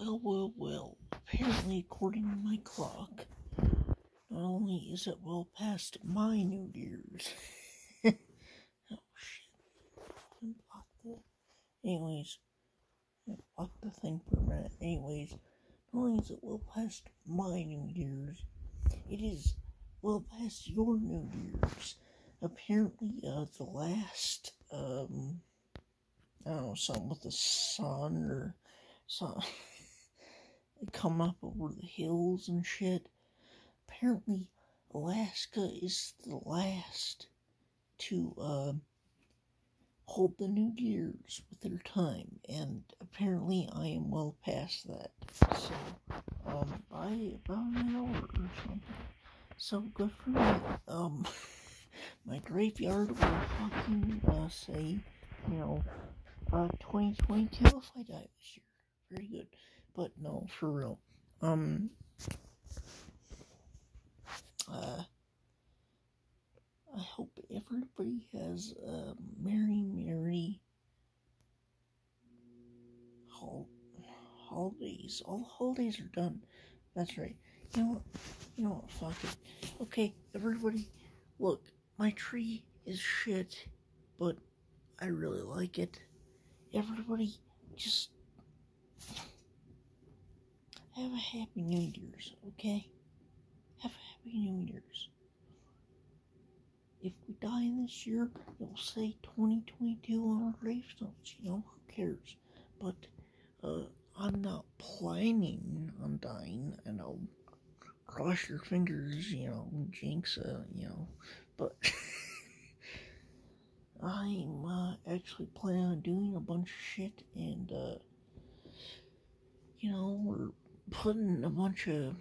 Well, well, well. Apparently, according to my clock, not only is it well past my New Year's. oh shit. Anyways, block the thing for a minute. Anyways, not only is it well past my New Year's, it is well past your New Year's. Apparently, uh, the last, um, I don't know, something with the sun or something. come up over the hills and shit. Apparently, Alaska is the last to uh, hold the New Year's with their time, and apparently I am well past that. So, um, by about an hour or something. So good for me. Um, my graveyard will fucking uh, say, you know, uh, 2022 if I die this year. Very good. But no, for real. Um, uh, I hope everybody has a merry, merry hol- holidays. All holidays are done. That's right. You know what? You know what? Fuck it. Okay, everybody, look, my tree is shit, but I really like it. Everybody, just have a happy New Year's, okay? Have a happy New Year's. If we die this year, it'll say 2022 on our gravestones, you know, who cares? But, uh, I'm not planning on dying, and I'll cross your fingers, you know, jinx, uh, you know, but I'm, uh, actually planning on doing a bunch of shit, and, uh, you know, we're putting a bunch of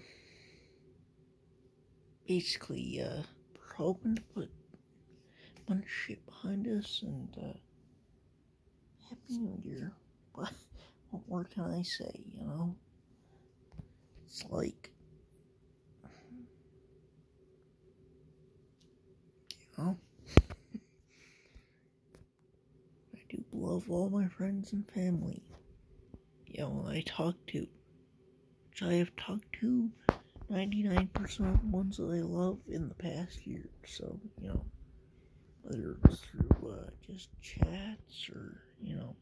basically uh hoping to put a bunch of shit behind us and uh happy new year. What what more can i say you know? It's like you know? I do love all my friends and family. You know i talk to which I have talked to 99% of the ones that I love in the past year. So, you know, whether it's through uh, just chats or, you know,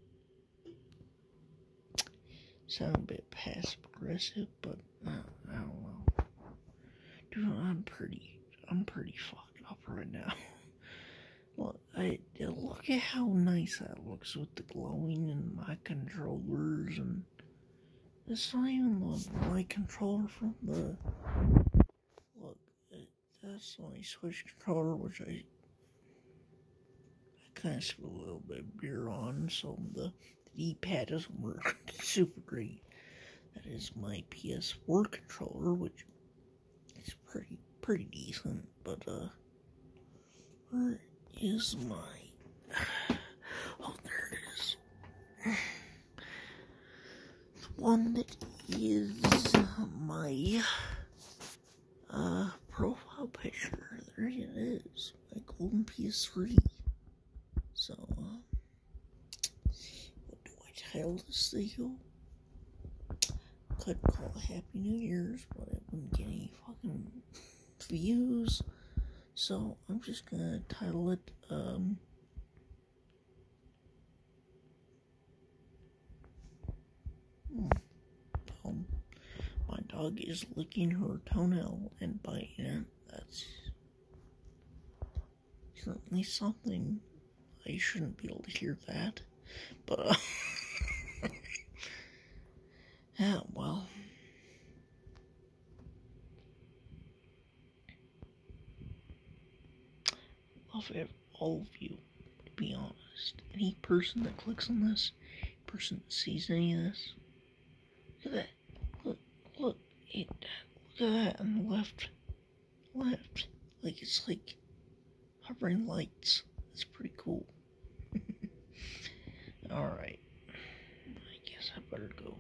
sound a bit passive aggressive, but uh, I don't know. Dude, I'm pretty, I'm pretty fucked up right now. Look, I look at how nice that looks with the glowing and my controllers and it's not even the my controller from the. Look, it, that's my Switch controller, which I. I kind of spilled a little bit of beer on, so the, the D-pad doesn't work super great. That is my PS4 controller, which is pretty pretty decent, but uh, where is my? Oh, there it is one that is my uh, profile picture. There it is, my golden PS3. So, uh, what do I title this video? Could call it Happy New Year's, but it wouldn't get any fucking views. So, I'm just gonna title it, um, Um, my dog is licking her toenail and biting it. That's certainly something. I shouldn't be able to hear that. But, uh, yeah, well. Love all of you, to be honest. Any person that clicks on this, person that sees any of this, Look at that. Look, look, it, look at that on the left, left. Like it's like hovering lights. It's pretty cool. Alright. I guess I better go.